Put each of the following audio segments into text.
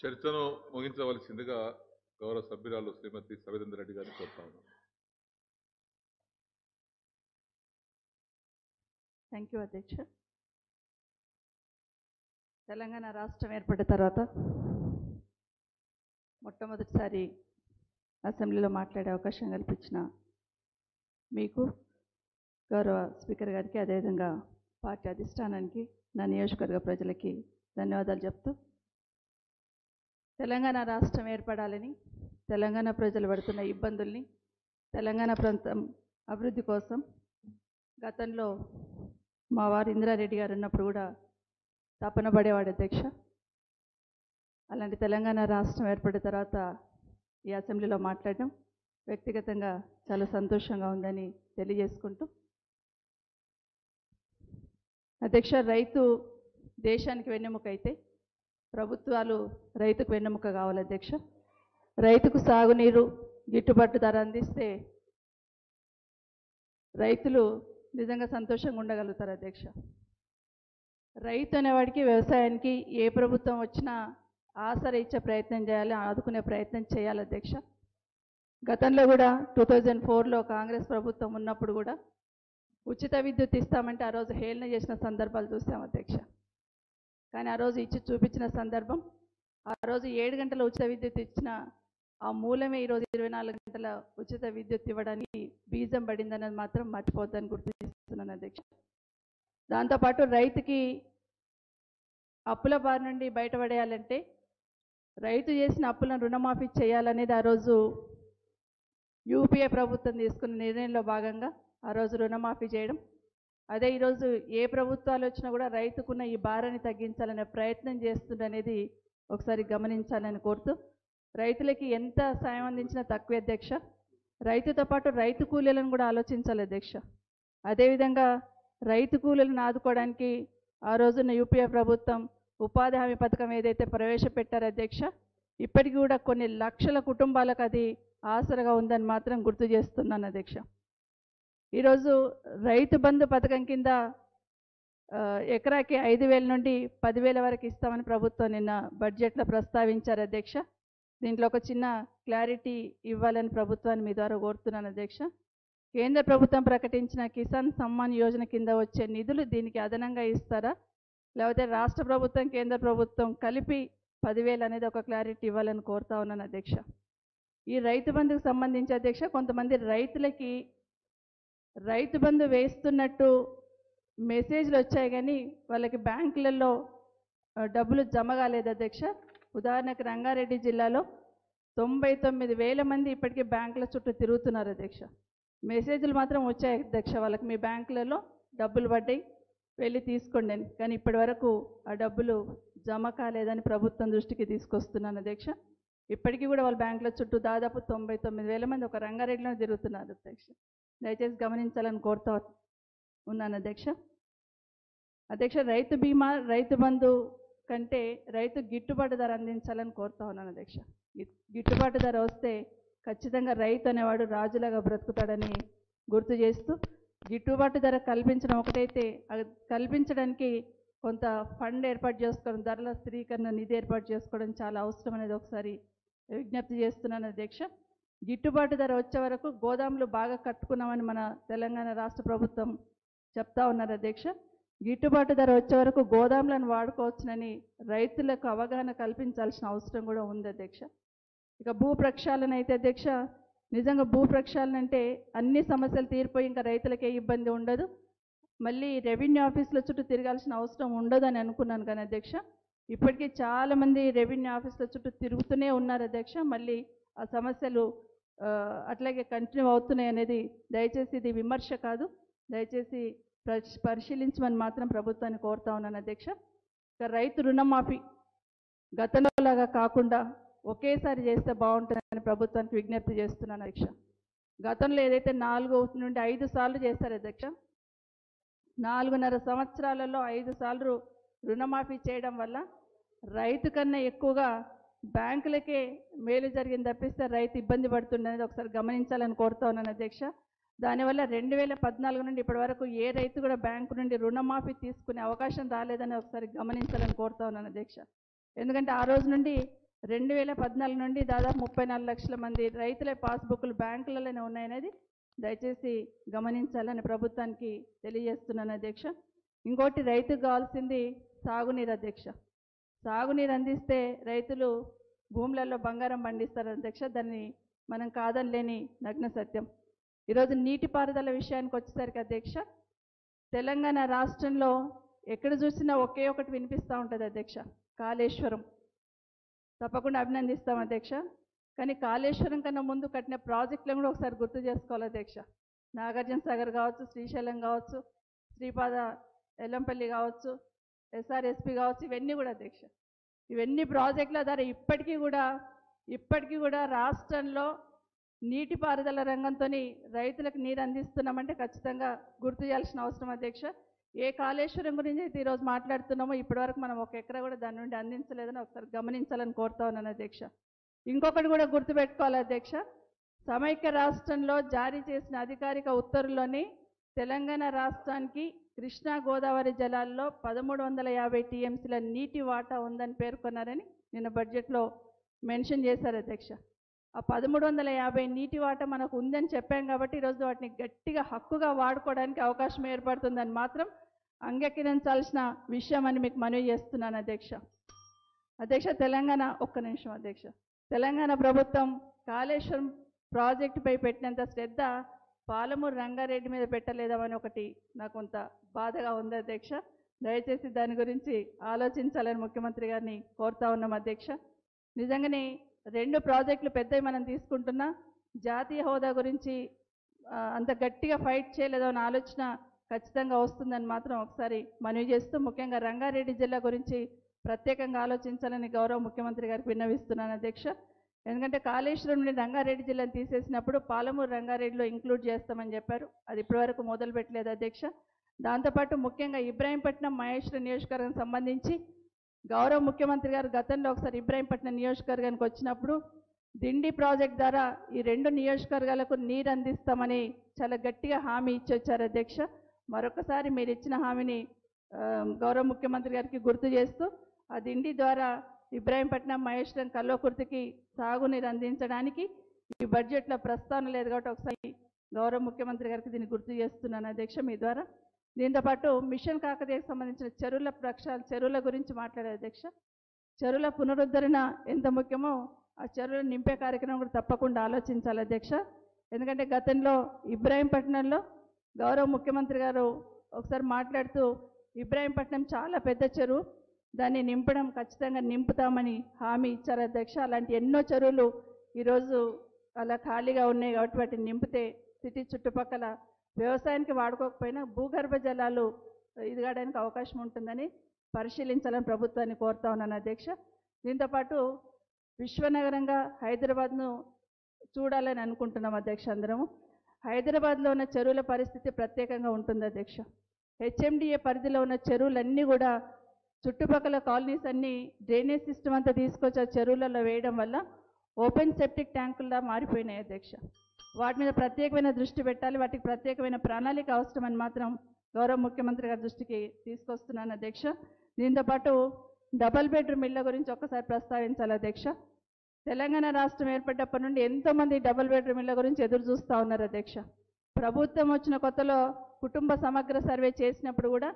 చర్చను ముగించవలసిందిగా గౌరవ సభ్యురాలు శ్రీమతి సవిరేంద్ర రెడ్డి గారిని కోరుతా ఉన్నాను. థ్యాంక్ యూ అధ్యక్ష. తెలంగాణ రాష్ట్రం ఏర్పడిన తర్వాత మొట్టమొదటిసారి అసెంబ్లీలో మాట్లాడే అవకాశం కల్పించిన మీకు గౌరవ స్పీకర్ గారికి అదేవిధంగా పార్టీ అధిష్టానానికి నా నియోజకవర్గ ప్రజలకి ధన్యవాదాలు చెప్తూ తెలంగాణ రాష్ట్రం ఏర్పడాలని తెలంగాణ ప్రజలు పడుతున్న ఇబ్బందుల్ని తెలంగాణ ప్రాంతం అభివృద్ధి కోసం గతంలో మా వారు ఇందిరారెడ్డి గారు ఉన్నప్పుడు కూడా తపన పడేవాడు అధ్యక్ష. అలాంటి తెలంగాణ రాష్ట్రం ఏర్పడిన తర్వాత ఈ అసెంబ్లీలో మాట్లాడడం వ్యక్తిగతంగా చాలా సంతోషంగా ఉందని తెలియజేసుకుంటూ అధ్యక్ష రైతు దేశానికి వెన్నెముక అయితే ప్రభుత్వాలు రైతుకు వెన్నెముక కావాలి అధ్యక్ష. రైతుకు సాగునీరు గిట్టుబాటు ధర అందిస్తే రైతులు నిజంగా సంతోషంగా ఉండగలుగుతారు అధ్యక్ష. రైతు అనేవాడికి వ్యవసాయానికి ఏ ప్రభుత్వం వచ్చినా ఆసర ఇచ్చే ప్రయత్నం చేయాలి ఆదుకునే ప్రయత్నం చేయాలి అధ్యక్ష. గతంలో కూడా టూ థౌజండ్ ఫోర్లో కాంగ్రెస్ ప్రభుత్వం ఉన్నప్పుడు కూడా ఉచిత విద్యుత్ ఇస్తామంటే ఆ రోజు హేళన చేసిన సందర్భాలు చూసాం అధ్యక్ష. కానీ ఆ రోజు ఇచ్చి చూపించిన సందర్భం ఆ రోజు ఏడు గంటల ఉచిత విద్యుత్ ఇచ్చిన ఆ మూలమే ఈరోజు ఇరవై నాలుగు గంటల ఉచిత విద్యుత్ ఇవ్వడానికి బీజం పడిందన్నది మాత్రం మర్చిపోద్దని గుర్తు చేస్తున్నాను అధ్యక్ష దాంతోపాటు రైతుకి అప్పుల బారి నుండి బయటపడేయాలంటే రైతు చేసిన అప్పులను రుణమాఫీ చేయాలనేది ఆ రోజు యూపీఏ ప్రభుత్వం తీసుకున్న నిర్ణయంలో భాగంగా ఆ రోజు రుణమాఫీ చేయడం. అదే ఈరోజు ఏ ప్రభుత్వాలు వచ్చినా కూడా రైతుకున్న ఈ భారాన్ని తగ్గించాలనే ప్రయత్నం చేస్తుందనేది ఒకసారి గమనించాలని కోరుతూ రైతులకి ఎంత సాయం అందించినా తక్కువే అధ్యక్ష. రైతుతో పాటు రైతు కూలీలను కూడా ఆలోచించాలి అధ్యక్ష. అదేవిధంగా రైతు కూలీలను ఆదుకోవడానికి ఆ రోజున యూపీఏ ప్రభుత్వం ఉపాధి హామీ పథకం ఏదైతే ప్రవేశపెట్టారో అధ్యక్ష ఇప్పటికీ కూడా కొన్ని లక్షల కుటుంబాలకు అది ఆసరగా ఉందని మాత్రం గుర్తు చేస్తున్నాను అధ్యక్ష. ఈరోజు రైతు బంధు పథకం కింద ఎకరాకి ఐదు వేల నుండి పదివేల వరకు ఇస్తామని ప్రభుత్వం నిన్న బడ్జెట్లో ప్రస్తావించారు అధ్యక్ష. దీంట్లో ఒక చిన్న క్లారిటీ ఇవ్వాలని ప్రభుత్వాన్ని మీ ద్వారా కోరుతున్నాను అధ్యక్ష. కేంద్ర ప్రభుత్వం ప్రకటించిన కిసాన్ సమ్మాన్ యోజన కింద వచ్చే నిధులు దీనికి అదనంగా ఇస్తారా? లేకపోతే రాష్ట్ర ప్రభుత్వం కేంద్ర ప్రభుత్వం కలిపి పదివేలు అనేది ఒక క్లారిటీ ఇవ్వాలని కోరుతా ఉన్నాను అధ్యక్ష. ఈ రైతు బంధుకు సంబంధించి అధ్యక్ష కొంతమంది రైతులకి రైతు బంధు వేస్తున్నట్టు మెసేజ్లు వచ్చాయి కానీ వాళ్ళకి బ్యాంకులలో డబ్బులు జమ కాలేదు అధ్యక్ష. ఉదాహరణకు రంగారెడ్డి జిల్లాలో తొంభై తొమ్మిది వేల మంది ఇప్పటికీ బ్యాంకుల చుట్టూ తిరుగుతున్నారు అధ్యక్ష. మెసేజ్లు మాత్రం వచ్చాయి అధ్యక్ష వాళ్ళకి మీ బ్యాంకులలో డబ్బులు పడ్డాయి వెళ్ళి తీసుకోండి అని. కానీ ఇప్పటి వరకు ఆ డబ్బులు జమ కాలేదని ప్రభుత్వం దృష్టికి తీసుకొస్తున్నాను అధ్యక్ష. ఇప్పటికీ కూడా వాళ్ళ బ్యాంకుల చుట్టూ దాదాపు తొంభై తొమ్మిది వేల మంది ఒక రంగారెడ్డిలో తిరుగుతున్నారు అధ్యక్ష. దయచేసి గమనించాలని కోరుతా ఉన్నాను అధ్యక్ష. అధ్యక్ష రైతు బీమా రైతు బంధు కంటే రైతు గిట్టుబాటు ధర అందించాలని కోరుతా ఉన్నాను అధ్యక్ష. గిట్టుబాటు ధర వస్తే ఖచ్చితంగా రైతు అనేవాడు రాజులాగా బ్రతుకుతాడని గుర్తు చేస్తూ గిట్టుబాటు ధర కల్పించడం ఒకటైతే అది కల్పించడానికి కొంత ఫండ్ ఏర్పాటు చేసుకోవడం ధరల స్థిరీకరణ నిధి ఏర్పాటు చేసుకోవడం చాలా అవసరం అనేది ఒకసారి విజ్ఞప్తి చేస్తున్నాను అధ్యక్ష. గిట్టుబాటు ధర వచ్చే వరకు గోదాములు బాగా కట్టుకున్నామని మన తెలంగాణ రాష్ట్ర ప్రభుత్వం చెప్తా ఉన్నారు అధ్యక్ష. గిట్టుబాటు ధర వచ్చే వరకు గోదాములను వాడుకోవచ్చునని రైతులకు అవగాహన కల్పించాల్సిన అవసరం కూడా ఉంది అధ్యక్ష. ఇక భూ ప్రక్షాళన అయితే అధ్యక్ష నిజంగా భూ ప్రక్షాళన అంటే అన్ని సమస్యలు తీరిపోయి ఇంకా రైతులకే ఇబ్బంది ఉండదు. మళ్ళీ రెవెన్యూ ఆఫీసుల చుట్టూ తిరగాల్సిన అవసరం ఉండదు అని అనుకున్నాను కానీ అధ్యక్ష. ఇప్పటికీ చాలామంది రెవెన్యూ ఆఫీసుల చుట్టూ తిరుగుతూనే ఉన్నారు అధ్యక్ష. మళ్ళీ ఆ సమస్యలు అట్లాగే కంటిన్యూ అవుతున్నాయి అనేది దయచేసి ఇది విమర్శ కాదు. దయచేసి పరిశీలించమని మాత్రం ప్రభుత్వాన్ని కోరుతా ఉన్నాను అధ్యక్ష. ఇక రైతు రుణమాఫీ గతంలోలాగా కాకుండా ఒకేసారి చేస్తే బాగుంటుందని ప్రభుత్వానికి విజ్ఞప్తి చేస్తున్నాను అధ్యక్ష. గతంలో ఏదైతే నాలుగు నుండి ఐదు సార్లు చేస్తారు అధ్యక్ష నాలుగున్నర సంవత్సరాలలో ఐదు సార్లు రుణమాఫీ చేయడం వల్ల రైతు కన్నా ఎక్కువగా బ్యాంకులకే మేలు జరిగింది తప్పిస్తే రైతు ఇబ్బంది పడుతుండనేది ఒకసారి గమనించాలని కోరుతా ఉన్నాను అధ్యక్ష. దానివల్ల రెండు వేల పద్నాలుగు నుండి ఇప్పటి వరకు ఏ రైతు కూడా బ్యాంకు నుండి రుణమాఫీ తీసుకునే అవకాశం రాలేదని ఒకసారి గమనించాలని కోరుతా ఉన్నాను అధ్యక్ష. ఎందుకంటే ఆ రోజు నుండి రెండు వేల పద్నాలుగు నుండి దాదాపు ముప్పై నాలుగు లక్షల మంది రైతుల పాస్బుక్లు బ్యాంకులలోనే ఉన్నాయనేది దయచేసి గమనించాలని ప్రభుత్వానికి తెలియజేస్తున్నాను అధ్యక్ష. ఇంకోటి రైతుకు కావాల్సింది సాగునీరు అధ్యక్ష. సాగునీరు అందిస్తే రైతులు భూములలో బంగారం పండిస్తారు అధ్యక్ష దాన్ని మనం కాదనలేని నగ్న సత్యం. ఈరోజు నీటిపారుదల విషయానికి వచ్చేసరికి అధ్యక్ష తెలంగాణ రాష్ట్రంలో ఎక్కడ చూసినా ఒకే ఒకటి వినిపిస్తూ ఉంటుంది అధ్యక్ష కాళేశ్వరం. తప్పకుండా అభినందిస్తాం అధ్యక్ష. కానీ కాళేశ్వరం కన్నా ముందు కట్టిన ప్రాజెక్టులను కూడా ఒకసారి గుర్తు చేసుకోవాలి అధ్యక్ష. నాగార్జున సాగర్ కావచ్చు శ్రీశైలం కావచ్చు శ్రీపాద ఎల్లంపల్లి కావచ్చు ఎస్ఆర్ఎస్పి కావచ్చు ఇవన్నీ కూడా అధ్యక్ష. ఇవన్నీ ప్రాజెక్టుల ద్వారా ఇప్పటికీ కూడా ఇప్పటికీ కూడా రాష్ట్రంలో నీటిపారుదల రంగంతో రైతులకు నీరు అందిస్తున్నామంటే ఖచ్చితంగా గుర్తు చేయాల్సిన అవసరం అధ్యక్ష. ఏ కాళేశ్వరం గురించి అయితే ఈరోజు మాట్లాడుతున్నామో ఇప్పటివరకు మనం ఒక ఎకరా కూడా దాని నుండి అందించలేదని ఒకసారి గమనించాలని కోరుతా ఉన్నాను అధ్యక్ష. ఇంకొకటి కూడా గుర్తుపెట్టుకోవాలి అధ్యక్ష. సమైక్య రాష్ట్రంలో జారీ చేసిన అధికారిక ఉత్తర్వుల్లోని తెలంగాణ రాష్ట్రానికి కృష్ణా గోదావరి జలాల్లో పదమూడు వందల యాభై టీఎంసీల నీటి వాటా ఉందని పేర్కొన్నారని నిన్న బడ్జెట్లో మెన్షన్ చేశారు అధ్యక్ష. ఆ పదమూడు వందల యాభై నీటి వాటా మనకు ఉందని చెప్పాం కాబట్టి ఈరోజు వాటిని గట్టిగా హక్కుగా వాడుకోవడానికి అవకాశం ఏర్పడుతుందని మాత్రం అంగీకరించాల్సిన విషయం అని మీకు మనవి చేస్తున్నాను అధ్యక్ష. అధ్యక్ష తెలంగాణ ఒక్క నిమిషం అధ్యక్ష. తెలంగాణ ప్రభుత్వం కాళేశ్వరం ప్రాజెక్టుపై పెట్టినంత శ్రద్ధ పాలమూరు రంగారెడ్డి మీద పెట్టలేదామని ఒకటి నాకు కొంత బాధగా ఉంది అధ్యక్ష. దయచేసి దాని గురించి ఆలోచించాలని ముఖ్యమంత్రి గారిని కోరుతా ఉన్నాం అధ్యక్ష. నిజంగానే రెండు ప్రాజెక్టులు పెద్దవి మనం తీసుకుంటున్నా జాతీయ హోదా గురించి అంత గట్టిగా ఫైట్ చేయలేదో ఆలోచన ఖచ్చితంగా వస్తుందని మాత్రం ఒకసారి మనవి చేస్తూ ముఖ్యంగా రంగారెడ్డి జిల్లా గురించి ప్రత్యేకంగా ఆలోచించాలని గౌరవ ముఖ్యమంత్రి గారికి విన్నవిస్తున్నాను అధ్యక్ష. ఎందుకంటే కాళేశ్వరం నుండి రంగారెడ్డి జిల్లాను తీసేసినప్పుడు పాలమూరు రంగారెడ్డిలో ఇంక్లూడ్ చేస్తామని చెప్పారు. అది ఇప్పటివరకు మొదలు పెట్టలేదు అధ్యక్ష. దాంతోపాటు ముఖ్యంగా ఇబ్రాహీంపట్నం మహేశ్వర నియోజకవర్గానికి సంబంధించి గౌరవ ముఖ్యమంత్రి గారు గతంలో ఒకసారి ఇబ్రాహీంపట్నం నియోజకవర్గానికి వచ్చినప్పుడు దిండి ప్రాజెక్ట్ ద్వారా ఈ రెండు నియోజకవర్గాలకు నీరు అందిస్తామని చాలా గట్టిగా హామీ ఇచ్చి వచ్చారు అధ్యక్ష. మరొకసారి మీరు ఇచ్చిన హామీని గౌరవ ముఖ్యమంత్రి గారికి గుర్తు చేస్తూ ఆ దిండి ద్వారా ఇబ్రాహీంపట్నం మహేశ్వరం కల్లోకుర్తికి సాగునీరు అందించడానికి ఈ బడ్జెట్లో ప్రస్తావన లేదు కాబట్టి ఒకసారి గౌరవ ముఖ్యమంత్రి గారికి దీన్ని గుర్తు చేస్తున్నాను అధ్యక్ష మీ ద్వారా. దీంతోపాటు మిషన్ కాకతీయకు సంబంధించిన చెరువుల ప్రక్షాల చెరువుల గురించి మాట్లాడే అధ్యక్ష. చెరువుల పునరుద్ధరణ ఎంత ముఖ్యమో ఆ చెరువులు నింపే కార్యక్రమం కూడా తప్పకుండా ఆలోచించాలి అధ్యక్ష. ఎందుకంటే గతంలో ఇబ్రాహీంపట్నంలో గౌరవ ముఖ్యమంత్రి గారు ఒకసారి మాట్లాడుతూ ఇబ్రాహీంపట్నం చాలా పెద్ద చెరువు. దాన్ని నింపడం ఖచ్చితంగా నింపుతామని హామీ ఇచ్చారు అధ్యక్ష. అలాంటి ఎన్నో చెరువులు ఈరోజు అలా ఖాళీగా ఉన్నాయి కాబట్టి వాటిని నింపితే సిటీ చుట్టుపక్కల వ్యవసాయానికి వాడుకోకపోయినా భూగర్భ జలాలు ఇదిగడానికి అవకాశం ఉంటుందని పరిశీలించాలని ప్రభుత్వాన్ని కోరుతా ఉన్నాను అధ్యక్ష. దీంతోపాటు విశ్వనగరంగా హైదరాబాద్ను చూడాలని అనుకుంటున్నాం అధ్యక్ష అందరము. హైదరాబాద్లో ఉన్న చెరువుల పరిస్థితి ప్రత్యేకంగా ఉంటుంది అధ్యక్ష. హెచ్ఎండిఏ పరిధిలో ఉన్న చెరువులన్నీ కూడా చుట్టుపక్కల కాలనీస్ అన్నీ డ్రైనేజ్ సిస్టమ్ అంతా తీసుకొచ్చి ఆ చెరువులలో వేయడం వల్ల ఓపెన్ సెప్టిక్ ట్యాంకుల్లా మారిపోయినాయి అధ్యక్ష. వాటి మీద ప్రత్యేకమైన దృష్టి పెట్టాలి వాటికి ప్రత్యేకమైన ప్రణాళిక అవసరమని మాత్రం గౌరవ ముఖ్యమంత్రి గారి దృష్టికి తీసుకొస్తున్నాను అధ్యక్ష. దీంతోపాటు డబల్ బెడ్రూమ్ ఇళ్ళ గురించి ఒక్కసారి ప్రస్తావించాలి అధ్యక్ష. తెలంగాణ రాష్ట్రం ఏర్పడ్డప్పటి నుండి ఎంతోమంది డబుల్ బెడ్రూమ్ ఇళ్ళ గురించి ఎదురు చూస్తూ ఉన్నారు అధ్యక్ష. ప్రభుత్వం వచ్చిన కొత్తలో కుటుంబ సమగ్ర సర్వే చేసినప్పుడు కూడా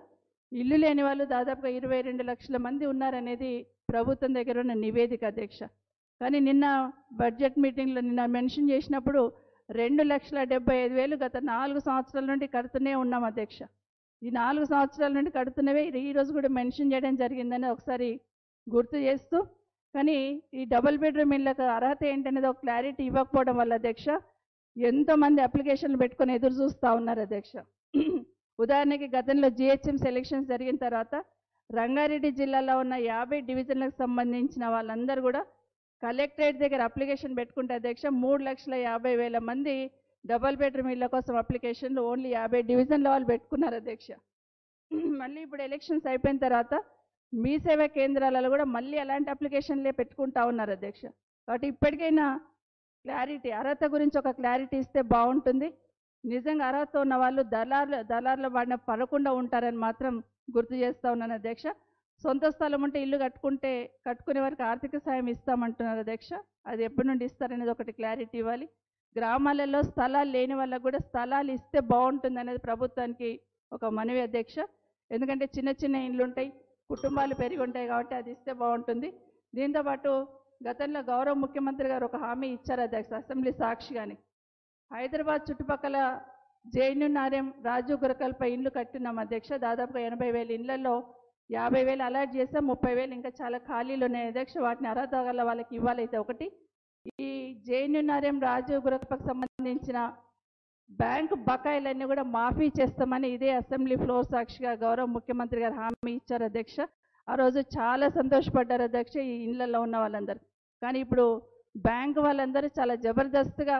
ఇల్లు లేని వాళ్ళు దాదాపుగా ఇరవై రెండు లక్షల మంది ఉన్నారనేది ప్రభుత్వం దగ్గర ఉన్న నివేదిక అధ్యక్ష. కానీ నిన్న బడ్జెట్ మీటింగ్లో నిన్న మెన్షన్ చేసినప్పుడు రెండు లక్షల డెబ్బై ఐదు వేలు గత నాలుగు సంవత్సరాల నుండి కడుతూనే ఉన్నాం అధ్యక్ష. ఈ నాలుగు సంవత్సరాల నుండి కడుతున్నవే ఈరోజు కూడా మెన్షన్ చేయడం జరిగిందని ఒకసారి గుర్తు చేస్తూ కానీ ఈ డబుల్ బెడ్రూమ్ ఇళ్ళకు అర్హత ఏంటనేది ఒక క్లారిటీ ఇవ్వకపోవడం వల్ల అధ్యక్ష ఎంతోమంది అప్లికేషన్లు పెట్టుకొని ఎదురు చూస్తూ ఉన్నారు అధ్యక్ష. ఉదాహరణకి గతంలో జిహెచ్ఎం సెలక్షన్స్ జరిగిన తర్వాత రంగారెడ్డి జిల్లాలో ఉన్న యాభై డివిజన్లకు సంబంధించిన వాళ్ళందరూ కూడా కలెక్టరేట్ దగ్గర అప్లికేషన్ పెట్టుకుంటే అధ్యక్ష మూడు లక్షల యాభై వేల మంది డబల్ బెడ్రూమ్ ఇళ్ళ కోసం అప్లికేషన్లు ఓన్లీ యాభై డివిజన్ల వాళ్ళు పెట్టుకున్నారు అధ్యక్ష. మళ్ళీ ఇప్పుడు ఎలక్షన్స్ అయిపోయిన తర్వాత మీ సేవా కేంద్రాలలో కూడా మళ్ళీ అలాంటి అప్లికేషన్లే పెట్టుకుంటా ఉన్నారు అధ్యక్ష. కాబట్టి ఇప్పటికైనా క్లారిటీ అర్హత గురించి ఒక క్లారిటీ ఇస్తే బాగుంటుంది. నిజంగా అర్హత ఉన్న వాళ్ళు దళార్ల దళార్ల వాడిని పడకుండా ఉంటారని మాత్రం గుర్తు చేస్తా ఉన్నాను అధ్యక్ష. సొంత స్థలం ఉంటే ఇల్లు కట్టుకుంటే కట్టుకునే వారికి ఆర్థిక సాయం ఇస్తామంటున్నారు అధ్యక్ష. అది ఎప్పటి నుండి ఇస్తారనేది ఒకటి క్లారిటీ ఇవ్వాలి. గ్రామాలలో స్థలాలు లేని వాళ్ళకు కూడా స్థలాలు ఇస్తే బాగుంటుంది అనేది ప్రభుత్వానికి ఒక మనవి అధ్యక్ష. ఎందుకంటే చిన్న చిన్న ఇండ్లు ఉంటాయి కుటుంబాలు పెరిగి ఉంటాయి కాబట్టి అది ఇస్తే బాగుంటుంది. దీంతోపాటు గతంలో గౌరవ ముఖ్యమంత్రి గారు ఒక హామీ ఇచ్చారు అధ్యక్ష అసెంబ్లీ సాక్షిగాని. హైదరాబాద్ చుట్టుపక్కల జైనునార్యం రాజు గురకల్పై ఇండ్లు కట్టినాం అధ్యక్ష. దాదాపుగా ఎనభై వేల ఇండ్లలో యాభై వేలు అలాట్ చేసాం ముప్పై వేలు ఇంకా చాలా ఖాళీలు ఉన్నాయి అధ్యక్ష. వాటిని అర్హత గల వాళ్ళకి ఇవ్వాలైతే ఒకటి. ఈ జైనునార్యం రాజు గురకల్పకు సంబంధించిన బ్యాంకు బకాయిలన్నీ కూడా మాఫీ చేస్తామని ఇదే అసెంబ్లీ ఫ్లోర్ సాక్షిగా గౌరవ ముఖ్యమంత్రి గారు హామీ ఇచ్చారు అధ్యక్ష. ఆ రోజు చాలా సంతోషపడ్డారు అధ్యక్ష ఈ ఇళ్ళలో ఉన్న వాళ్ళందరూ. కానీ ఇప్పుడు బ్యాంక్ వాళ్ళందరూ చాలా జబర్దస్త్గా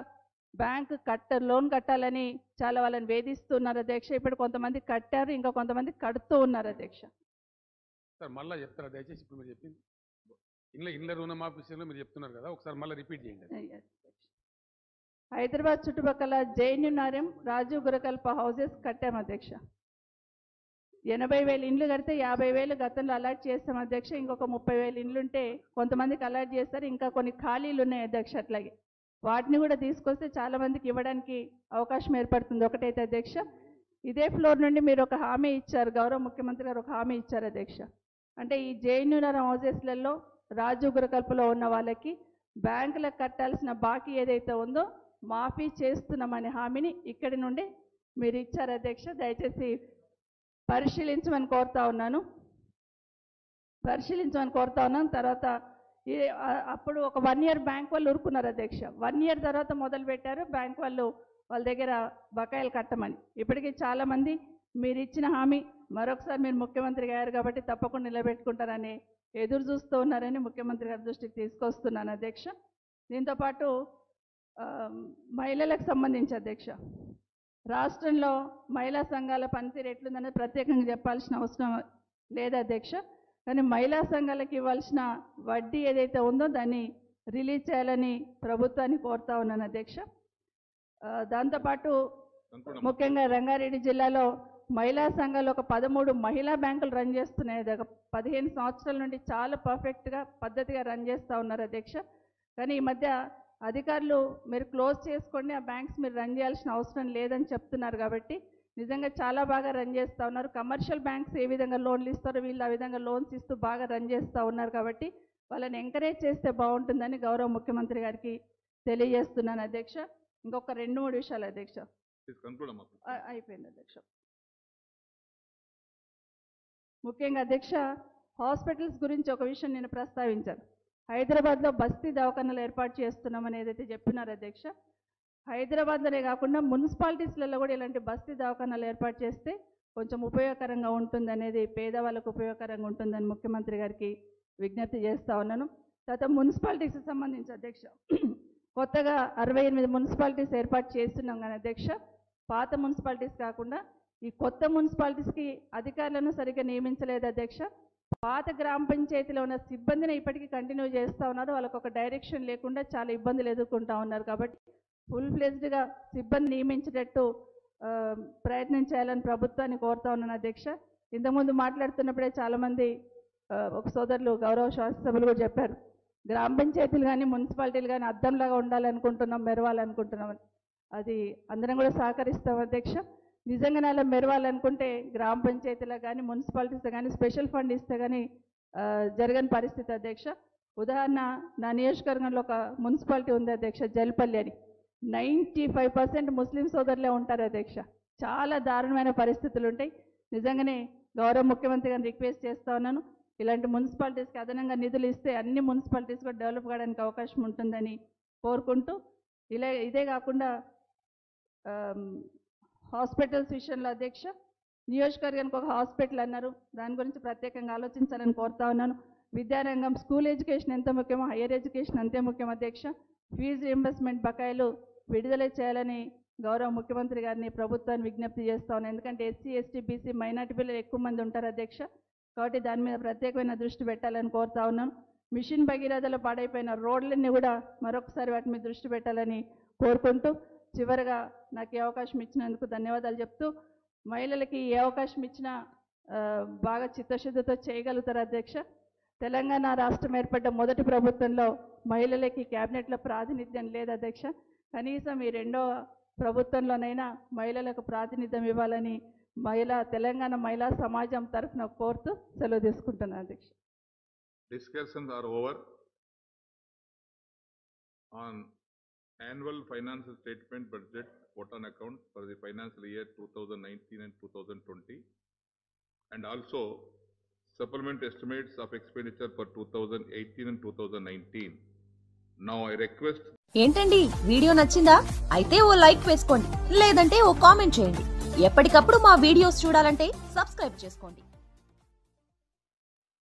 బ్యాంక్ కట్ట లోన్ కట్టాలని చాలా వాళ్ళని వేధిస్తున్నారు అధ్యక్ష. ఇప్పుడు కొంతమంది కట్టారు ఇంకా కొంతమంది కడుతూ ఉన్నారు అధ్యక్ష. సార్ మళ్ళీ చెప్తారా? దయచేసి ఇప్పుడు మీరు చెప్పింది. ఇంట్లో ఇండ్ల రుణమాఫీ విషయంలో మీరు చెప్తున్నారు కదా ఒకసారి మళ్ళీ రిపీట్ చేయండి. హైదరాబాద్ చుట్టుపక్కల జైనునార్యం రాజు గురకల్ప హౌసెస్ కట్టాం అధ్యక్ష. ఎనభై వేలు ఇండ్లు కడితే యాభై వేలు గతంలో అలాట్ చేస్తాం అధ్యక్ష. ఇంకొక ముప్పై వేలు ఇండ్లు ఉంటే కొంతమందికి అలాట్ చేస్తారు ఇంకా కొన్ని ఖాళీలు ఉన్నాయి అధ్యక్ష అట్లాగే. వాటిని కూడా తీసుకొస్తే చాలా మందికి ఇవ్వడానికి అవకాశం ఏర్పడుతుంది. ఒకటైతే అధ్యక్ష ఇదే ఫ్లోర్ నుండి మీరు ఒక హామీ ఇచ్చారు గౌరవ ముఖ్యమంత్రి గారు ఒక హామీ ఇచ్చారు అధ్యక్ష. అంటే ఈ జైనునరం హౌసెస్లలో రాజు గురకల్పలో ఉన్న వాళ్ళకి బ్యాంకులకు కట్టాల్సిన బాకీ ఏదైతే ఉందో మాఫీ చేస్తున్నామనే హామీని ఇక్కడి నుండి మీరు ఇచ్చారు అధ్యక్ష. దయచేసి పరిశీలించమని కోరుతా ఉన్నాను. పరిశీలించమని కోరుతా ఉన్నాను. తర్వాత అప్పుడు ఒక వన్ ఇయర్ బ్యాంక్ వాళ్ళు ఊరుకున్నారు అధ్యక్ష. వన్ ఇయర్ తర్వాత మొదలు పెట్టారు బ్యాంక్ వాళ్ళు వాళ్ళ దగ్గర బకాయిలు కట్టమని. ఇప్పటికీ చాలామంది మీరు ఇచ్చిన హామీ మరొకసారి మీరు ముఖ్యమంత్రి గారు కాబట్టి తప్పకుండా నిలబెట్టుకుంటారని ఎదురు చూస్తూ ఉన్నారని ముఖ్యమంత్రి గారి దృష్టికి తీసుకొస్తున్నాను అధ్యక్ష. దీంతోపాటు మహిళలకు సంబంధించి అధ్యక్ష రాష్ట్రంలో మహిళా సంఘాల పనితీరు ఎట్లుందనేది ప్రత్యేకంగా చెప్పాల్సిన అవసరం లేదు అధ్యక్ష? కానీ మహిళా సంఘాలకు ఇవ్వాల్సిన వడ్డీ ఏదైతే ఉందో దాన్ని రిలీజ్ చేయాలని ప్రభుత్వాన్ని కోరుతా ఉన్నాను అధ్యక్ష. దాంతోపాటు ముఖ్యంగా రంగారెడ్డి జిల్లాలో మహిళా సంఘాలు ఒక పదమూడు మహిళా బ్యాంకులు రన్ చేస్తున్నాయి. ఒక పదిహేను సంవత్సరాల నుండి చాలా పర్ఫెక్ట్గా పద్ధతిగా రన్ చేస్తూ ఉన్నారు అధ్యక్ష. కానీ ఈ మధ్య అధికారులు మీరు క్లోజ్ చేసుకోండి ఆ బ్యాంక్స్ మీరు రన్ చేయాల్సిన అవసరం లేదని చెప్తున్నారు కాబట్టి నిజంగా చాలా బాగా రన్ చేస్తూ ఉన్నారు. కమర్షియల్ బ్యాంక్స్ ఏ విధంగా లోన్లు ఇస్తారో వీళ్ళు ఆ విధంగా లోన్స్ ఇస్తూ బాగా రన్ చేస్తూ ఉన్నారు కాబట్టి వాళ్ళని ఎంకరేజ్ చేస్తే బాగుంటుందని గౌరవ ముఖ్యమంత్రి గారికి తెలియజేస్తున్నాను అధ్యక్ష. ఇంకొక రెండు మూడు విషయాలు అధ్యక్ష. అయిపోయింది అధ్యక్ష. ముఖ్యంగా అధ్యక్ష హాస్పిటల్స్ గురించి ఒక విషయం నేను ప్రస్తావించాను. హైదరాబాద్లో బస్తీ దవాఖానాలు ఏర్పాటు చేస్తున్నామని ఏదైతే చెప్పినారో అధ్యక్ష హైదరాబాద్లోనే కాకుండా మున్సిపాలిటీస్లలో కూడా ఇలాంటి బస్తీ దవాఖానాలు ఏర్పాటు చేస్తే కొంచెం ఉపయోగకరంగా ఉంటుంది అనేది పేదవాళ్ళకు ఉపయోగకరంగా ఉంటుందని ముఖ్యమంత్రి గారికి విజ్ఞప్తి చేస్తూ ఉన్నాను. తర్వాత మున్సిపాలిటీస్కి సంబంధించి అధ్యక్ష కొత్తగా అరవై ఎనిమిది మున్సిపాలిటీస్ ఏర్పాటు చేస్తున్నాం కానీ అధ్యక్ష పాత మున్సిపాలిటీస్ కాకుండా ఈ కొత్త మున్సిపాలిటీస్కి అధికారులను సరిగ్గా నియమించలేదు అధ్యక్ష. పాత గ్రామ పంచాయతీలో ఉన్న సిబ్బందిని ఇప్పటికీ కంటిన్యూ చేస్తూ ఉన్నారు. వాళ్ళకు ఒక డైరెక్షన్ లేకుండా చాలా ఇబ్బందులు ఎదుర్కొంటూ ఉన్నారు కాబట్టి ఫుల్ ఫ్లెజ్డ్గా సిబ్బంది నియమించేటట్టు ప్రయత్నం చేయాలని ప్రభుత్వాన్ని కోరుతా ఉన్నాను అధ్యక్ష. ఇంతకుముందు మాట్లాడుతున్నప్పుడే చాలామంది ఒక సోదరులు గౌరవ శాసనసభ్యులు కూడా చెప్పారు. గ్రామ పంచాయతీలు కానీ మున్సిపాలిటీలు కానీ అద్దంలాగా ఉండాలనుకుంటున్నాం మెరవాలనుకుంటున్నాం. అని. అది అందరం కూడా సహకరిస్తాం అధ్యక్ష. నిజంగానే అలా మెరవాలనుకుంటే గ్రామ పంచాయతీలో కానీ మున్సిపాలిటీస్ కానీ స్పెషల్ ఫండ్ ఇస్తే కానీ జరగని పరిస్థితి అధ్యక్ష. ఉదాహరణ నా నియోజకవర్గంలో ఒక మున్సిపాలిటీ ఉంది అధ్యక్ష జల్పల్లి అని. నైంటీ ఫైవ్ పర్సెంట్ ముస్లిం సోదరులే ఉంటారు అధ్యక్ష. చాలా దారుణమైన పరిస్థితులు ఉంటాయి నిజంగానే గౌరవ ముఖ్యమంత్రి గారిని రిక్వెస్ట్ చేస్తా ఉన్నాను. ఇలాంటి మున్సిపాలిటీస్కి అదనంగా నిధులు ఇస్తే అన్ని మున్సిపాలిటీస్ కూడా డెవలప్ కావడానికి అవకాశం ఉంటుందని కోరుకుంటూ ఇలా ఇదే కాకుండా హాస్పిటల్స్ విషయంలో అధ్యక్ష నియోజకవర్గానికి ఒక హాస్పిటల్ అన్నారు. దాని గురించి ప్రత్యేకంగా ఆలోచించాలని కోరుతా ఉన్నాను. విద్యారంగం స్కూల్ ఎడ్యుకేషన్ ఎంత ముఖ్యమో హయ్యర్ ఎడ్యుకేషన్ అంతే ముఖ్యం అధ్యక్ష. ఫీజు రియంబర్స్మెంట్ బకాయిలు విడుదల చేయాలని గౌరవ ముఖ్యమంత్రి గారిని ప్రభుత్వాన్ని విజ్ఞప్తి చేస్తా ఉన్నాను ఎందుకంటే ఎస్సీ ఎస్టీ బీసీ మైనార్టీ పిల్లలు ఎక్కువ మంది ఉంటారు అధ్యక్ష. కాబట్టి దాని మీద ప్రత్యేకమైన దృష్టి పెట్టాలని కోరుతా ఉన్నాను మిషన్ భగీరథలో పాడైపోయిన రోడ్లన్నీ కూడా మరొకసారి వాటి మీద దృష్టి పెట్టాలని కోరుకుంటూ చివరగా నాకు ఈ అవకాశం ఇచ్చినందుకు ధన్యవాదాలు చెప్తూ మహిళలకి ఏ అవకాశం ఇచ్చినా బాగా చిత్తశుద్ధితో చేయగలుగుతారు అధ్యక్ష? తెలంగాణ రాష్ట్రం ఏర్పడ్డ మొదటి ప్రభుత్వంలో మహిళలకి క్యాబినెట్లో ప్రాతినిధ్యం లేదు అధ్యక్ష. కనీసం ఈ రెండో ప్రభుత్వంలోనైనా మహిళలకు ప్రాతినిధ్యం ఇవ్వాలని మహిళా తెలంగాణ మహిళా సమాజం తరఫున కోరుతూ సెలవు తీసుకుంటున్నాను అధ్యక్ష. Discussions are over. On annual financial statement budget vote on account for the financial year 2019 and 2020 and also supplement estimates of expenditure for 2018 and 2019. Now I request ఏంటండి? వీడియో నచ్చిందా? అయితే ఓ లైక్ వేసుకోండి. లేదంటే ఓ కామెంట్ చేయండి. ఎప్పటికప్పుడు మా వీడియోస్ చూడాలంటే subscribe చేసుకోండి.